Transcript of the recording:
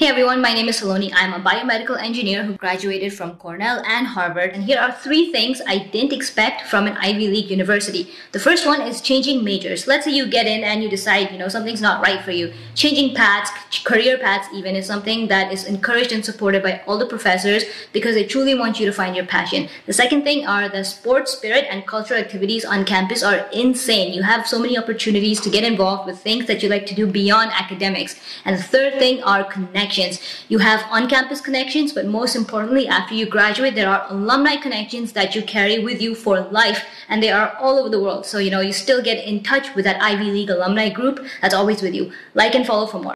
Hey everyone, my name is Saloni. I'm a biomedical engineer who graduated from Cornell and Harvard. And here are three things I didn't expect from an Ivy League university. The first one is changing majors. Let's say you get in and you decide, you know, something's not right for you. Changing paths, career paths even, is something that is encouraged and supported by all the professors because they truly want you to find your passion. The second thing are the sports spirit and cultural activities on campus are insane. You have so many opportunities to get involved with things that you like to do beyond academics. And the third thing are connections connections. You have on-campus connections, but most importantly, after you graduate, there are alumni connections that you carry with you for life, and they are all over the world. So, you know, you still get in touch with that Ivy League alumni group that's always with you. Like and follow for more.